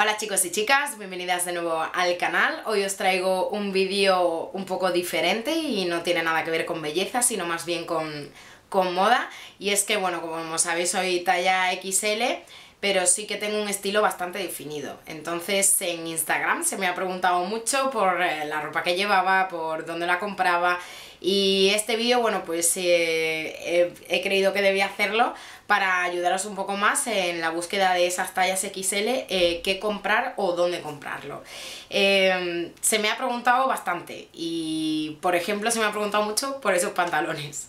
Hola chicos y chicas, bienvenidas de nuevo al canal. Hoy os traigo un vídeo un poco diferente y no tiene nada que ver con belleza, sino más bien con, con moda. Y es que, bueno, como sabéis, soy talla XL, pero sí que tengo un estilo bastante definido. Entonces en Instagram se me ha preguntado mucho por eh, la ropa que llevaba, por dónde la compraba y este vídeo, bueno, pues eh, he, creído que debía hacerlo para ayudaros un poco más en la búsqueda de esas tallas XL, eh, qué comprar o dónde comprarlo. Em, se me ha preguntado bastante y, por ejemplo, se me ha preguntado mucho por esos pantalones.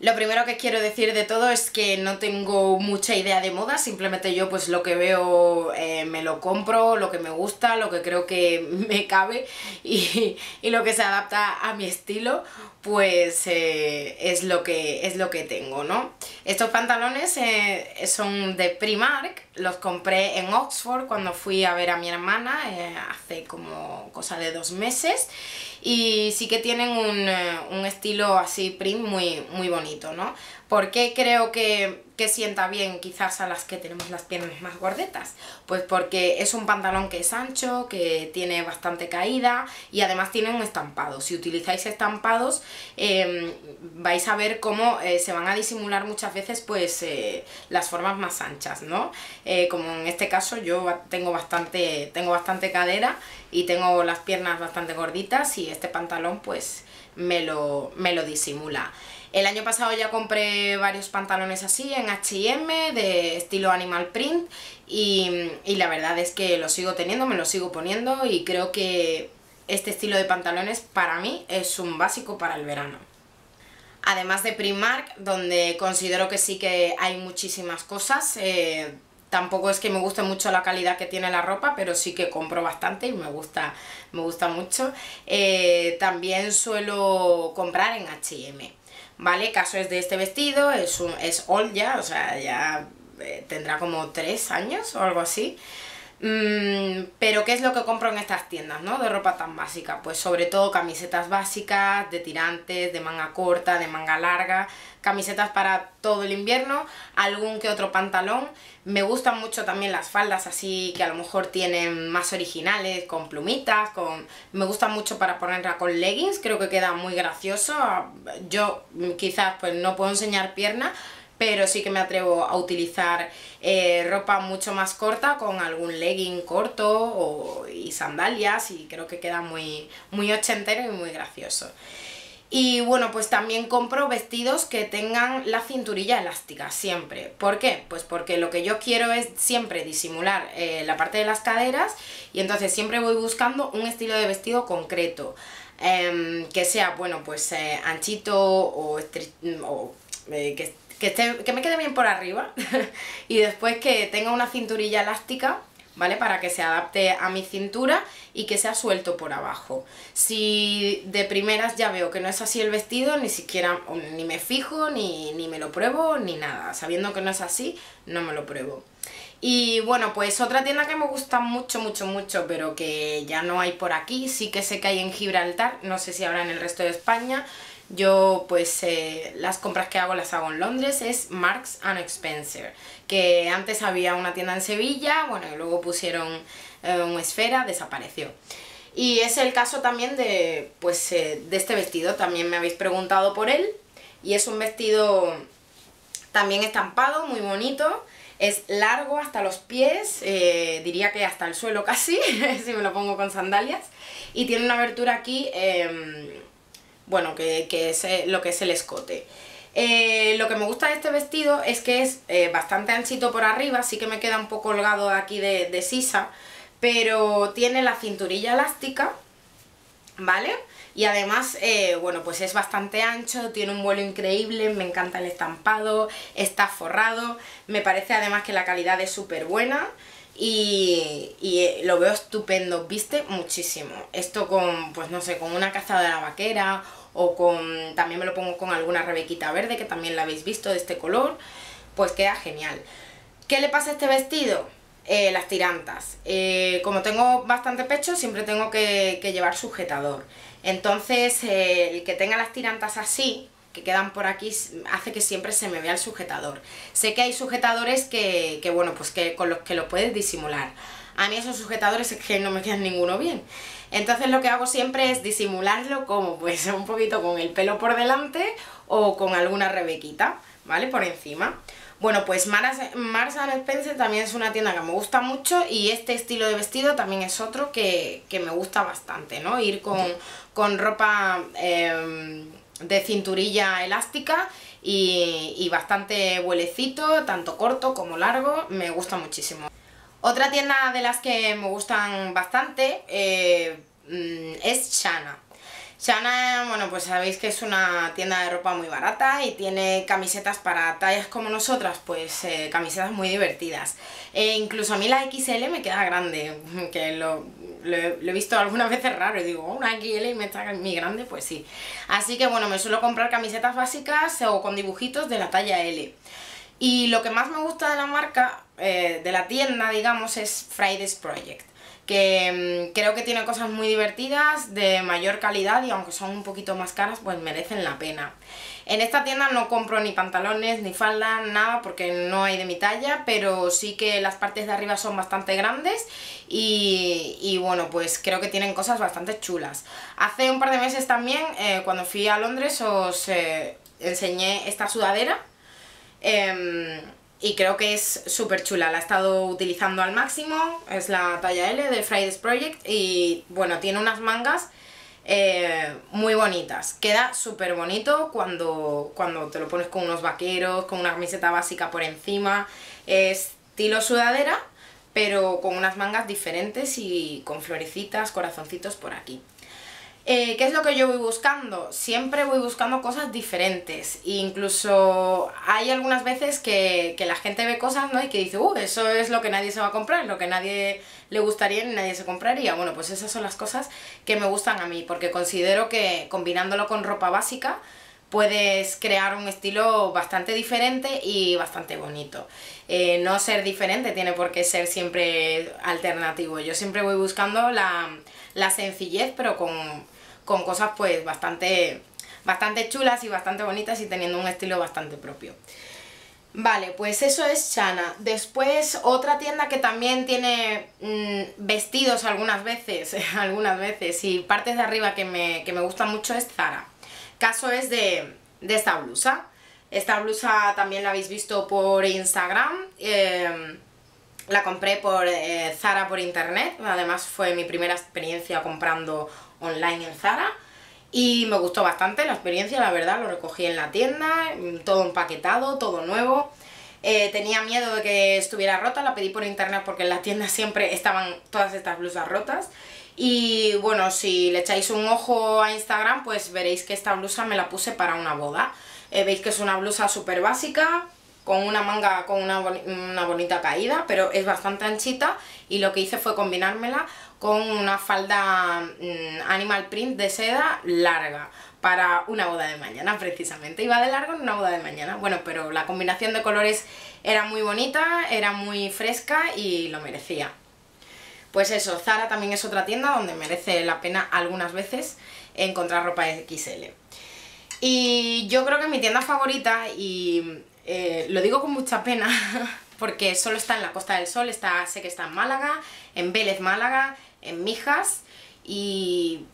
Lo primero que quiero decir de todo es que no tengo mucha idea de moda, simplemente yo pues lo que veo eh, me lo compro, lo que me gusta, lo que creo que me cabe y, lo que se adapta a mi estilo, pues eh, es, lo que, es lo que tengo, ¿no? Estos pantalones eh, son de Primark, los compré en Oxford cuando fui a ver a mi hermana hace como cosa de dos meses y sí que tienen un, un estilo así print muy, muy bonito, ¿no? ¿Por qué creo que, sienta bien quizás a las que tenemos las piernas más gordetas? Pues porque es un pantalón que es ancho, que tiene bastante caída y además tiene un estampado. Si utilizáis estampados em, vais a ver cómo eh, se van a disimular muchas veces pues eh, las formas más anchas, ¿no? Eh, como en este caso yo tengo bastante, tengo bastante cadera y tengo las piernas bastante gorditas y este pantalón pues me lo, me lo disimula. El año pasado ya compré varios pantalones así en H&M de estilo animal print y, la verdad es que los sigo teniendo, me los sigo poniendo y creo que este estilo de pantalones para mí es un básico para el verano. Además de Primark, donde considero que sí que hay muchísimas cosas, eh, tampoco es que me guste mucho la calidad que tiene la ropa, pero sí que compro bastante y me gusta, me gusta mucho. Eh, también suelo comprar en H&M. ¿Vale? Caso es de este vestido, es, un, es old ya, o sea, ya eh, tendrá como tres años o algo así. Mm, pero ¿qué es lo que compro en estas tiendas, no? De ropa tan básica. Pues sobre todo camisetas básicas, de tirantes, de manga corta, de manga larga, camisetas para todo el invierno, algún que otro pantalón. Me gustan mucho también las faldas así que a lo mejor tienen más originales, con plumitas, con... Me gustan mucho para ponerla con leggings, creo que queda muy gracioso. Yo quizás pues no puedo enseñar pierna, pero sí que me atrevo a utilizar eh, ropa mucho más corta con algún legging corto y sandalias y creo que queda muy, muy ochentero y muy gracioso. Y bueno, pues también compro vestidos que tengan la cinturilla elástica, siempre. ¿Por qué? Pues porque lo que yo quiero es siempre disimular eh, la parte de las caderas y entonces siempre voy buscando un estilo de vestido concreto. Em, que sea, bueno, pues eh, anchito o, o que que, me quede bien por arriba y después que tenga una cinturilla elástica ¿vale? Para que se adapte a mi cintura y que sea suelto por abajo. Si de primeras ya veo que no es así el vestido, ni siquiera ni me fijo, ni, ni me lo pruebo, ni nada. Sabiendo que no es así, no me lo pruebo. Y bueno, pues otra tienda que me gusta mucho, mucho, mucho, pero que ya no hay por aquí, sí que sé que hay en Gibraltar, no sé si habrá en el resto de España, yo pues eh, las compras que hago las hago en Londres, es Marks and Spencer, que antes había una tienda en Sevilla, bueno, y luego pusieron eh, una esfera, desapareció. Y es el caso también de, pues, eh, de este vestido, también me habéis preguntado por él, y es un vestido también estampado, muy bonito, es largo hasta los pies, diría que hasta el suelo casi, si me lo pongo con sandalias, y tiene una abertura aquí em, bueno, que, es eh, lo que es el escote. Eh, lo que me gusta de este vestido es que es eh, bastante anchito por arriba, sí que me queda un poco holgado aquí de, sisa, pero tiene la cinturilla elástica, ¿vale? Y además, bueno, pues es bastante ancho, tiene un vuelo increíble, me encanta el estampado, está forrado, me parece además que la calidad es súper buena y, lo veo estupendo, viste muchísimo. Esto con, pues no sé, con una cazadora vaquera o con también me lo pongo con alguna rebequita verde que también la habéis visto de este color, pues queda genial. ¿Qué le pasa a este vestido? Eh, las tirantas. Eh, como tengo bastante pecho, siempre tengo que, llevar sujetador. Entonces, eh, el que tenga las tirantas así, que quedan por aquí hace que siempre se me vea el sujetador. Sé que hay sujetadores que, que bueno, pues que con los que lo puedes disimular. A mí esos sujetadores es que no me quedan ninguno bien. Entonces lo que hago siempre es disimularlo como pues un poquito con el pelo por delante o con alguna rebequita, ¿vale? Por encima. Bueno, pues Mars, Mars Spencer también es una tienda que me gusta mucho y este estilo de vestido también es otro que, me gusta bastante, ¿no? Ir con, ropa em, de cinturilla elástica y, y bastante vuelecito, tanto corto como largo, me gusta muchísimo. Otra tienda de las que me gustan bastante eh, mm, es Shana. Shana, bueno, pues sabéis que es una tienda de ropa muy barata y tiene camisetas para tallas como nosotras, pues eh, camisetas muy divertidas. E incluso a mí la XL me queda grande, que lo, he visto algunas veces raro y digo, oh, una XL y me está muy grande, pues sí. Así que bueno, me suelo comprar camisetas básicas o con dibujitos de la talla L. Y lo que más me gusta de la marca, eh, de la tienda, digamos, es Friday's Project que mm, creo que tiene cosas muy divertidas, de mayor calidad y aunque son un poquito más caras, pues merecen la pena. En esta tienda no compro ni pantalones, ni falda, nada, porque no hay de mi talla, pero sí que las partes de arriba son bastante grandes y, bueno, pues creo que tienen cosas bastante chulas. Hace un par de meses también, eh, cuando fui a Londres, os eh, enseñé esta sudadera Em, y creo que es súper chula, la he estado utilizando al máximo, es la talla L de Friday's Project y bueno, tiene unas mangas eh, muy bonitas, queda súper bonito cuando, cuando te lo pones con unos vaqueros, con una camiseta básica por encima, es estilo sudadera pero con unas mangas diferentes y con florecitas, corazoncitos por aquí. Eh, ¿Qué es lo que yo voy buscando? Siempre voy buscando cosas diferentes. incluso hay algunas veces que, la gente ve cosas ¿no? y que dice, uh, eso es lo que nadie se va a comprar, lo que nadie le gustaría ni nadie se compraría. Bueno, pues esas son las cosas que me gustan a mí, porque considero que combinándolo con ropa básica puedes crear un estilo bastante diferente y bastante bonito. Eh, no ser diferente tiene por qué ser siempre alternativo. Yo siempre voy buscando la la sencillez, pero con, cosas pues bastante, bastante chulas y bastante bonitas y teniendo un estilo bastante propio. Vale, pues eso es Chana. Después otra tienda que también tiene mm, vestidos algunas veces, algunas veces, y partes de arriba que me, que me gustan mucho es Zara. Caso es de, esta blusa. Esta blusa también la habéis visto por Instagram. Eh, la compré por eh, Zara por internet, además fue mi primera experiencia comprando online en Zara y me gustó bastante la experiencia, la verdad, lo recogí en la tienda, todo empaquetado, todo nuevo. Eh, tenía miedo de que estuviera rota, la pedí por internet porque en la tienda siempre estaban todas estas blusas rotas. Y bueno, si le echáis un ojo a Instagram, pues veréis que esta blusa me la puse para una boda. Eh, veis que es una blusa súper básica, con una manga con una, bonita caída, pero es bastante anchita y lo que hice fue combinármela con una falda mm, animal print de seda larga para una boda de mañana precisamente. Iba de largo en una boda de mañana. Bueno, pero la combinación de colores era muy bonita, era muy fresca y lo merecía. Pues eso, Zara también es otra tienda donde merece la pena algunas veces encontrar ropa XL. Y yo creo que mi tienda favorita, y eh, lo digo con mucha pena porque solo está en la Costa del Sol, está, sé que está en Málaga, en Vélez Málaga, en Mijas y,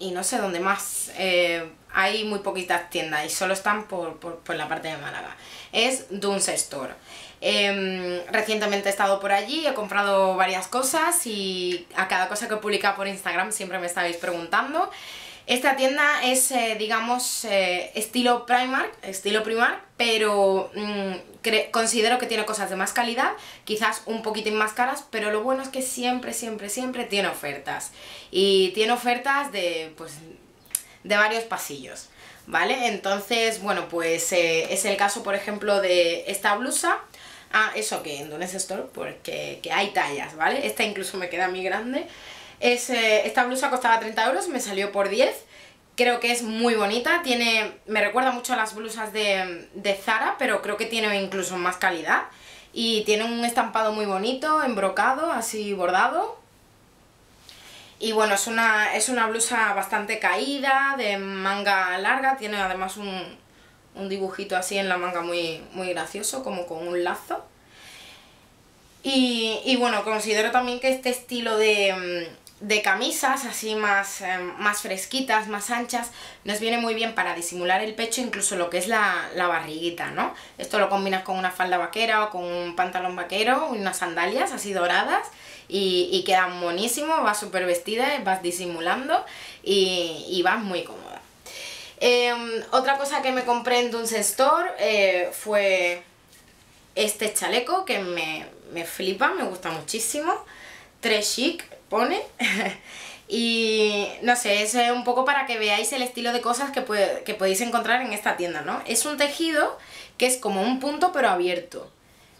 no sé dónde más. Eh, hay muy poquitas tiendas y solo están por, la parte de Málaga. Es Dunce Store. Em, recientemente he estado por allí, he comprado varias cosas y a cada cosa que he publicado por Instagram siempre me estabais preguntando. Esta tienda es, eh, digamos, eh, estilo Primark, estilo Primark, pero mm, considero que tiene cosas de más calidad, quizás un poquitín más caras, pero lo bueno es que siempre, siempre, siempre tiene ofertas. Y tiene ofertas de, pues, de varios pasillos, ¿vale? Entonces, bueno, pues eh, es el caso, por ejemplo, de esta blusa. Ah, eso que en Dones Store, porque que hay tallas, ¿vale? Esta incluso me queda muy grande. Es, esta blusa costaba 30 euros, me salió por 10. Creo que es muy bonita, tiene, me recuerda mucho a las blusas de, de Zara, pero creo que tiene incluso más calidad. Y tiene un estampado muy bonito, embrocado, así bordado. Y bueno, es una, es una blusa bastante caída, de manga larga, tiene además un, un dibujito así en la manga muy, muy gracioso, como con un lazo. Y, y bueno, considero también que este estilo de, de camisas así más, eh, más fresquitas, más anchas, nos viene muy bien para disimular el pecho, incluso lo que es la, la barriguita, ¿no? Esto lo combinas con una falda vaquera o con un pantalón vaquero, unas sandalias así doradas y, y queda monísimo, vas súper vestida, vas disimulando y, y vas muy cómoda. Em, otra cosa que me compré en Dunce Store eh, fue este chaleco que me, me flipa, me gusta muchísimo. Tres chic pone. y no sé, es un poco para que veáis el estilo de cosas que, que podéis encontrar en esta tienda, ¿no? Es un tejido que es como un punto pero abierto.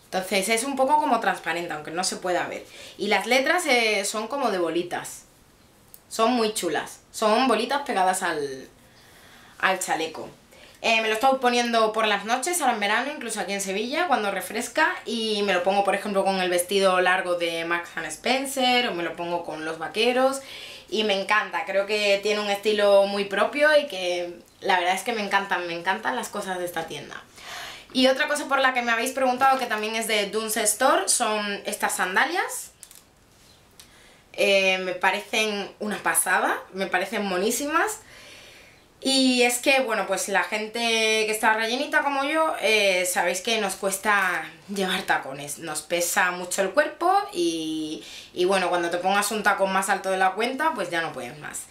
Entonces es un poco como transparente, aunque no se pueda ver. Y las letras eh, son como de bolitas. Son muy chulas. Son bolitas pegadas al, al chaleco. Eh, me lo estoy poniendo por las noches, ahora en verano, incluso aquí en Sevilla, cuando refresca. Y me lo pongo, por ejemplo, con el vestido largo de Max Spencer, o me lo pongo con los vaqueros. Y me encanta, creo que tiene un estilo muy propio y que la verdad es que me encantan, me encantan las cosas de esta tienda. Y otra cosa por la que me habéis preguntado, que también es de Dunce Store, son estas sandalias. Eh, me parecen una pasada, me parecen monísimas. Y es que, bueno, pues la gente que está rellenita como yo, eh, sabéis que nos cuesta llevar tacones, nos pesa mucho el cuerpo y, y, bueno, cuando te pongas un tacón más alto de la cuenta, pues ya no puedes más.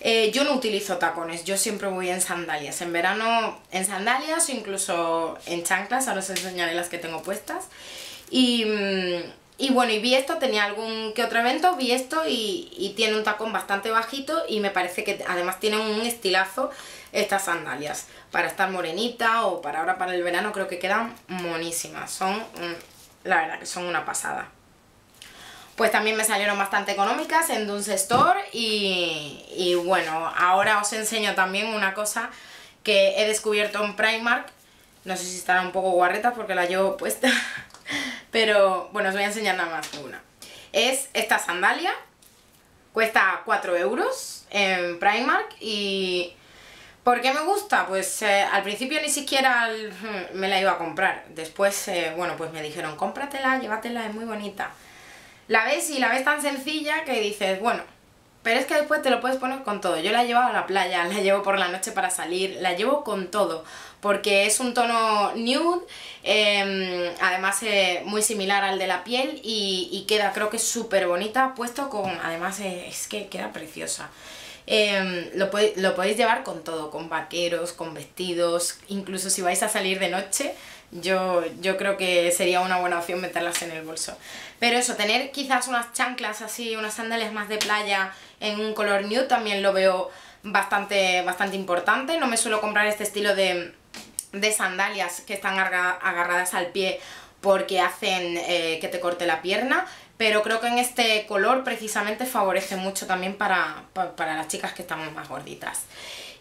Eh, yo no utilizo tacones, yo siempre voy en sandalias, en verano en sandalias o incluso en chanclas, ahora os enseñaré las que tengo puestas. Y, mm, y bueno, y vi esto, tenía algún que otro evento, vi esto y, tiene un tacón bastante bajito y me parece que además tiene un estilazo estas sandalias. Para estar morenita o para ahora para el verano creo que quedan monísimas. Son, la verdad que son una pasada. Pues también me salieron bastante económicas en Dunce Store y, y bueno, ahora os enseño también una cosa que he descubierto en Primark. No sé si estará un poco guarreta porque la llevo puesta. Pero bueno, os voy a enseñar nada más una. Es esta sandalia, cuesta 4 euros en Primark y... ¿Por qué me gusta? Pues eh, al principio ni siquiera me la iba a comprar. Después, eh, bueno, pues me dijeron, cómpratela, llévatela, es muy bonita. La ves y la ves tan sencilla que dices, bueno, pero es que después te lo puedes poner con todo. Yo la llevo a la playa, la llevo por la noche para salir, la llevo con todo. Porque es un tono nude, em, además eh, muy similar al de la piel y, queda creo que súper bonita puesto con... Además eh, es que queda preciosa. Em, lo, lo podéis llevar con todo, con vaqueros, con vestidos, incluso si vais a salir de noche yo, yo creo que sería una buena opción meterlas en el bolso. Pero eso, tener quizás unas chanclas así, unas sandalias más de playa en un color nude también lo veo bastante, bastante importante. No me suelo comprar este estilo de, sandalias que están agarradas al pie porque hacen eh, que te corte la pierna, pero creo que en este color precisamente favorece mucho también para, para las chicas que estamos más gorditas.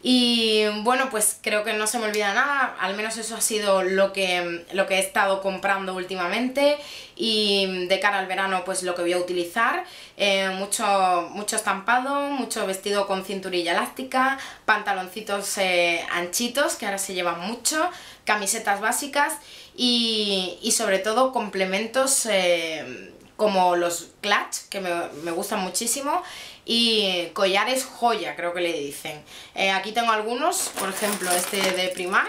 Y bueno, pues creo que no se me olvida nada, al menos eso ha sido lo que, lo que he estado comprando últimamente y de cara al verano pues lo que voy a utilizar, eh, mucho, mucho estampado, mucho vestido con cinturilla elástica, pantaloncitos eh, anchitos que ahora se llevan mucho, camisetas básicas y, y sobre todo complementos eh, como los clutch que me, me gustan muchísimo y collares joya, creo que le dicen. Eh, aquí tengo algunos, por ejemplo este de Primar,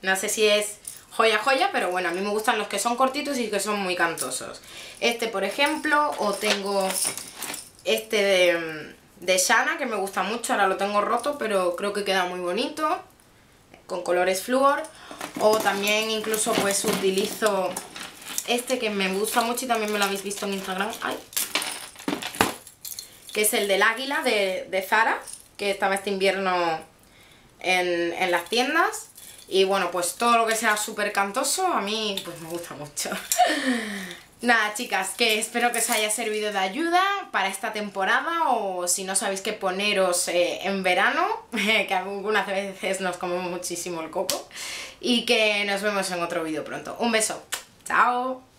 no sé si es joya joya, pero bueno, a mí me gustan los que son cortitos y que son muy cantosos. Este, por ejemplo, o tengo este de, de Shana, que me gusta mucho, ahora lo tengo roto, pero creo que queda muy bonito, con colores flúor. O también incluso pues utilizo este que me gusta mucho y también me lo habéis visto en Instagram. Que es el del águila de, Zara, que estaba este invierno en, las tiendas. Y bueno, pues todo lo que sea súper cantoso a mí pues me gusta mucho. Nada chicas, que espero que os haya servido de ayuda para esta temporada o si no sabéis qué poneros eh, en verano, que algunas veces nos comemos muchísimo el coco y que nos vemos en otro vídeo pronto. Un beso, Ciao!